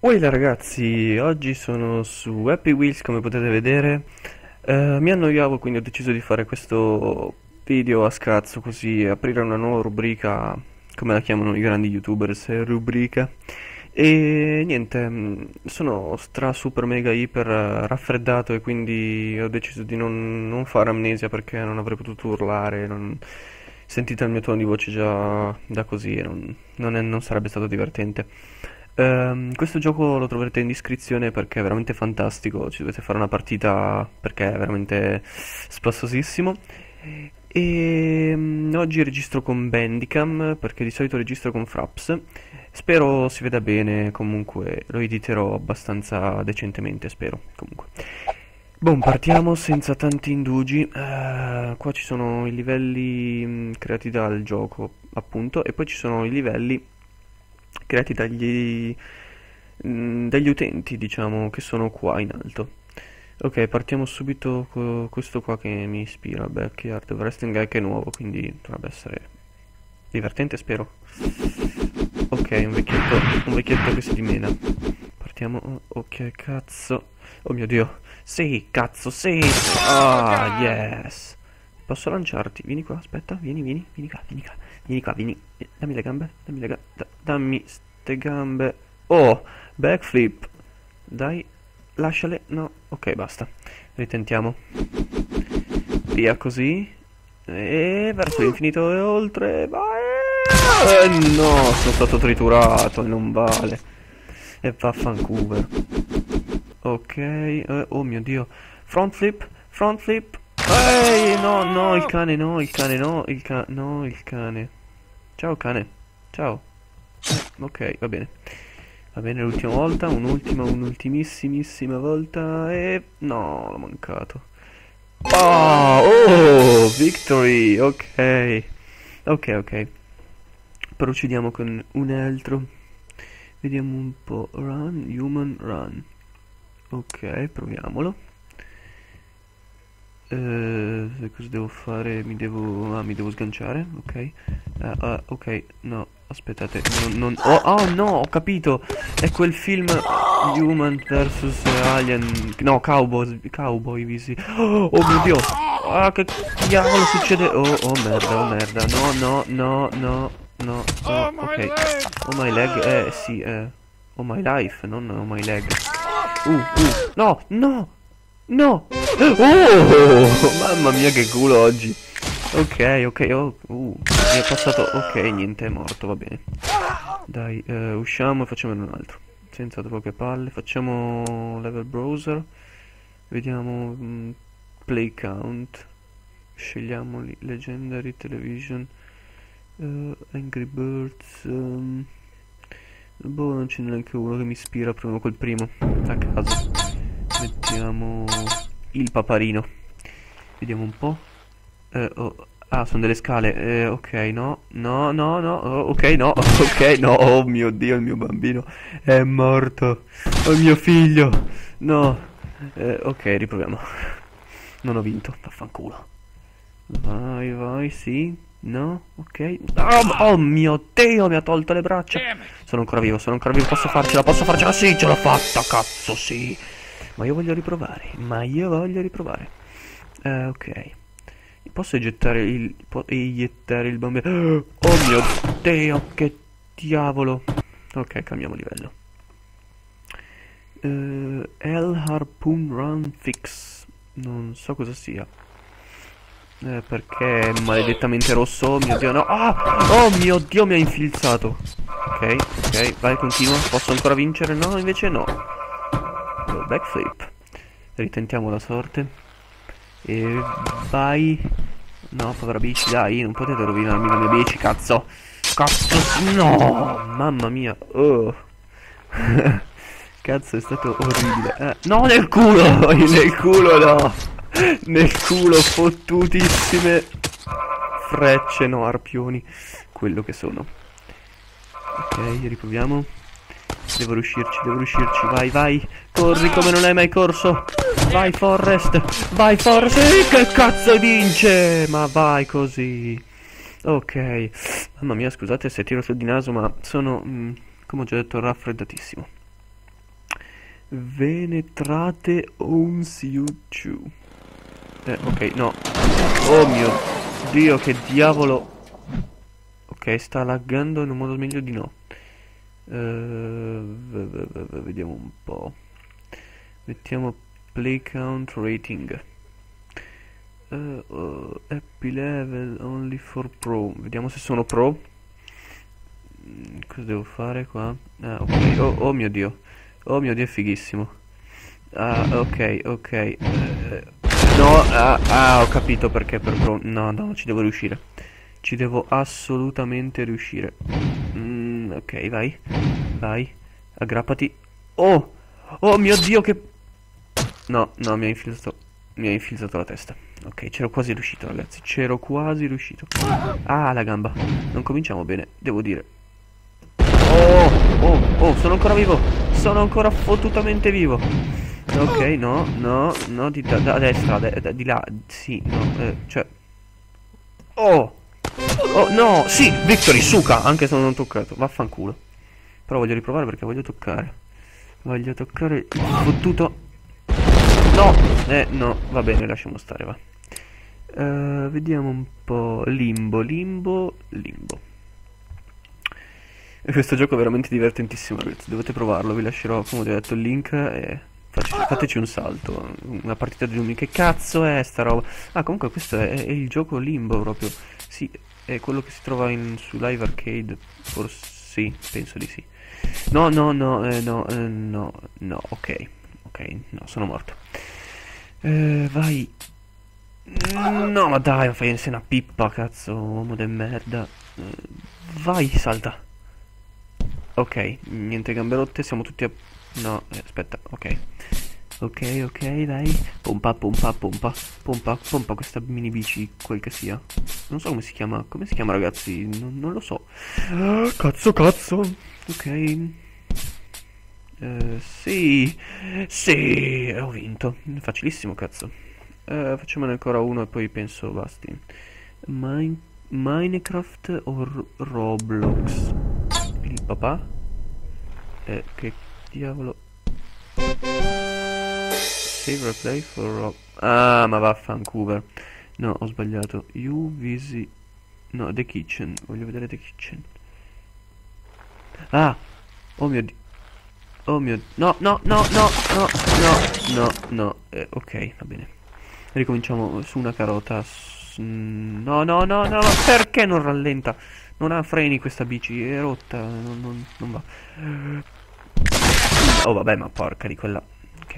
Uela ragazzi, oggi sono su Happy Wheels come potete vedere. Eh, mi annoiavo quindi ho deciso di fare questo video a scazzo così aprire una nuova rubrica, come la chiamano i grandi youtubers, eh, rubrica. E niente, mh, sono stra super mega iper eh, raffreddato e quindi ho deciso di non, non fare amnesia perché non avrei potuto urlare. non- Sentite il mio tono di voce già da così, non, non è- non sarebbe stato divertente. Ehm, questo gioco lo troverete in descrizione perché è veramente fantastico, ci dovete fare una partita perché è veramente spassosissimo. E mm, oggi registro con Bandicam perché di solito registro con Fraps. Spero si veda bene, comunque lo editerò abbastanza decentemente, spero. Comunque. Boh, partiamo senza tanti indugi. Eh, qua ci sono i livelli mm, creati dal gioco, appunto, e poi ci sono i livelli creati dagli, mm, dagli utenti, diciamo, che sono qua in alto. Ok, partiamo subito con questo qua che mi ispira, Backyard Wrestling Guy che è nuovo, quindi dovrebbe essere divertente, spero. Ok, un vecchietto, un vecchietto che si dimena. Partiamo, oh, ok, cazzo. Oh mio Dio. Sì, cazzo, sì. Ah, yes. Posso lanciarti? Vieni qua, aspetta, vieni, vieni, vieni qua, vieni qua, vieni qua, vieni. Dammi le gambe, dammi le gambe, dammi ste gambe. Oh, backflip. Dai, lasciale. No, ok, basta. Ritentiamo. Via così. E verso l'infinito e oltre. Vai. Eh, no, sono stato triturato e non vale. E vaffanculo. Ok, eh, oh mio Dio. Front flip, front flip. Ehi, no, no, il cane, no, il cane, no, il cane, no, il cane. Ciao cane, ciao. Ok, va bene. Va bene l'ultima volta, un'ultima, un'ultimissimissima volta e... No, l'ho mancato. Ah, oh, victory, ok. Ok, ok. Procediamo con un altro. Vediamo un po'. Run, human, run. Ok, proviamolo. Eh, cosa devo fare? Mi devo... Ah, mi devo sganciare, ok. Ah, ah, ok, no, aspettate. Non, non- Oh, oh, no, ho capito. È quel film Human vs Alien. No, Cowboy, Cowboy visi. Oh, oh mio Dio. Ah, che diavolo succede? Oh, oh merda, oh merda. No, no, no, no, no, no. Ok. Oh my leg, eh, sì, eh. Oh my life, non oh my leg. Uh, uh. No, no. No! Oh! Mamma mia che culo oggi! Ok, ok, oh, uh, mi è passato... Ok, niente, è morto, va bene. Dai, eh, usciamo e facciamone un altro. Senza troppe palle, facciamo level browser. Vediamo mm, play count. Scegliamo Legendary Television. eh, Angry Birds. ehm, boh, non c'è neanche uno che mi ispira, proviamo col primo, a caso. Mettiamo il paparino. Vediamo un po'. Eh, oh, ah, sono delle scale. Eh, ok, no. No, no, no. oh, ok, no. Ok, no. Oh mio Dio, il mio bambino è morto. Oh mio figlio. No. Eh, ok, riproviamo. Non ho vinto. Vaffanculo. Vai, vai, sì. No, ok. Oh, oh mio Dio, mi ha tolto le braccia. Sono ancora vivo, sono ancora vivo. Posso farcela, posso farcela. Sì, ce l'ho fatta, cazzo, sì. Ma io voglio riprovare, ma io voglio riprovare. Eh, ok. Posso egettare il... po- eiettare il bambino? Oh mio Dio, che diavolo. Ok, cambiamo livello. Eh, L Harpoon Run Fix. Non so cosa sia. Eh, perché è maledettamente rosso? Oh mio Dio, no. Ah! Oh mio Dio, mi ha infilzato. Ok, ok, vai, continua. Posso ancora vincere? No, invece no. Backflip. Ritentiamo la sorte. E vai. No, povera bici, dai, non potete rovinarmi la mia bici, cazzo. Cazzo, no! Mamma mia. Oh. Cazzo, è stato orribile. Eh, no, nel culo! Nel culo, no! Nel culo, fottutissime frecce, no, arpioni. Quello che sono. Ok, riproviamo. Devo riuscirci, devo riuscirci. Vai, vai. Corri come non hai mai corso. Vai, Forrest. Vai, Forrest. Che cazzo vince? Ma vai così. Ok. Mamma mia, scusate se tiro sul di naso, ma sono, mm, come ho già detto, raffreddatissimo. Venetrate owns you too. Eh, ok, no. Oh mio Dio, che diavolo. Ok, sta laggando in un modo meglio di no. Uh, vediamo un po'. Mettiamo play count rating. Uh, uh, happy level only for pro. Vediamo se sono pro. Mm, cosa devo fare qua? Ah, ok. Oh, oh, mio dio. Oh mio dio, è fighissimo. Ah, ok, ok. Uh, no, ah, ah, ho capito perché per pro. No, no, ci devo riuscire. Ci devo assolutamente riuscire. Mm, ok, vai. Vai. Aggrappati. Oh! Oh mio dio, che... No, no, mi ha infilzato... Mi ha infilzato la testa. Ok, c'ero quasi riuscito, ragazzi. C'ero quasi riuscito. Ah, la gamba. Non cominciamo bene, devo dire. Oh, oh, oh, sono ancora vivo. Sono ancora fottutamente vivo. Ok, no, no, no, di, da, da destra, da, da, di là, sì, no, eh, cioè... Oh! Oh, no, sì, Victory, suca, anche se non ho toccato, vaffanculo. Però voglio riprovare perché voglio toccare. Voglio toccare il fottuto No! Eh, no, va bene, lasciamo stare, va. Uh, vediamo un po'. Limbo, limbo, limbo. Questo gioco è veramente divertentissimo, ragazzi. Dovete provarlo, vi lascerò, come ho detto, il link e fateci un salto. Una partita di lumi. Che cazzo è sta roba? Ah, comunque questo è, è, il gioco limbo proprio. Sì, è quello che si trova in, su Live Arcade. Forse sì, penso di sì. No, no, no, eh, no, eh, no, no, ok. Ok, no, sono morto. Eh, vai. No, ma dai, fai sei una pippa, cazzo, uomo de merda. Eh, vai, salta. Ok, niente gambe rotte, siamo tutti a... No, eh, aspetta, ok. Ok, ok, dai. Pompa, pompa, pompa. Pompa, pompa questa mini bici, quel che sia. Non so come si chiama. Come si chiama, ragazzi? Non, non lo so. Ah, cazzo, cazzo. Ok. Uh, sì, sì, ho vinto. Facilissimo, cazzo. Uh, facciamone ancora uno e poi penso basti. Mine Minecraft o Roblox? Il papà? Eh, che diavolo... Save replay for Rob... Ah, ma vaffanculo. No, ho sbagliato. You visit... No, The Kitchen. Voglio vedere The Kitchen. Ah! Oh mio dio. Oh mio... No, no, no, no, no, no, no, no. Eh, ok, va bene. Ricominciamo su una carota. No, no, no, no, perché non rallenta? Non ha freni questa bici, è rotta, non, non, non va. Oh vabbè, ma porca di quella...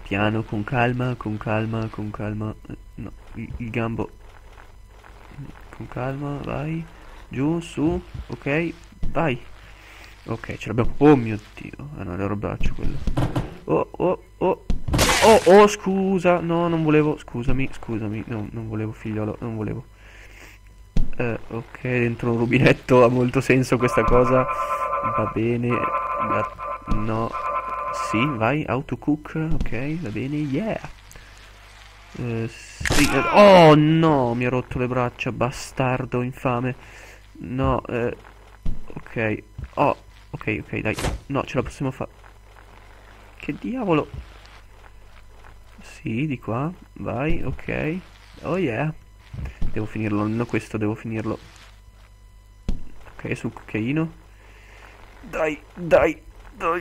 Piano, con calma, con calma, con calma. No, il, il gambo. Con calma, vai. Giù, su, ok, vai. Ok, ce l'abbiamo. Oh mio dio. Ah no, era braccio quello. Oh, oh, oh. Oh, oh, scusa. No, non volevo. Scusami, scusami. No, non volevo, figliolo. Non volevo. Eh, ok, dentro un rubinetto ha molto senso questa cosa. Va bene. no. Sì, vai. Autocook. Ok, va bene. Yeah. Eh, sì. Eh, oh no, mi ha rotto le braccia. Bastardo, infame. No, eh. Ok. Oh, Ok, ok, dai. No, ce la possiamo fare. Che diavolo. Sì, di qua. Vai, ok. Oh yeah. Devo finirlo, non questo, devo finirlo. Ok, sul cucchiaino. Dai, dai,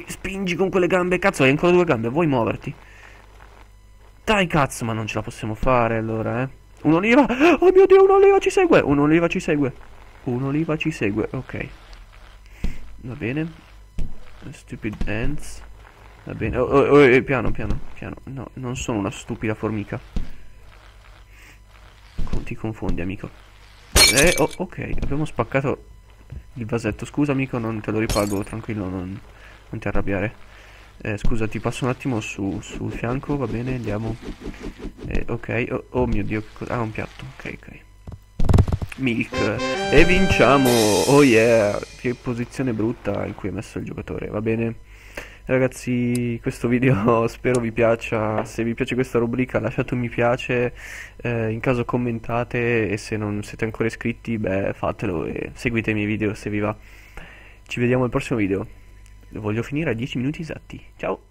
spingi con quelle gambe. Cazzo, hai ancora due gambe, vuoi muoverti? Dai, cazzo, ma non ce la possiamo fare allora, eh. Un'oliva! Oh mio Dio, un'oliva ci segue! Un'oliva ci segue. Un'oliva ci segue, ok. Va bene. Stupid ants. Va bene. Oh, oh, oh, oh, piano, piano, piano. No, non sono una stupida formica. Ti confondi, amico. Eh, oh, ok. Abbiamo spaccato il vasetto. Scusa, amico, non te lo ripago. Tranquillo, non, non ti arrabbiare. Eh, scusa, ti passo un attimo su, sul fianco, va bene, andiamo. Eh, ok. Oh, oh mio Dio, Ah, un piatto. Ok, ok. Milk e vinciamo oh yeah che posizione brutta in cui è messo il giocatore va bene ragazzi questo video spero vi piaccia se vi piace questa rubrica lasciate un mi piace eh, in caso commentate e se non siete ancora iscritti beh fatelo e seguite i miei video se vi va ci vediamo al prossimo video voglio finire a 10 minuti esatti. Ciao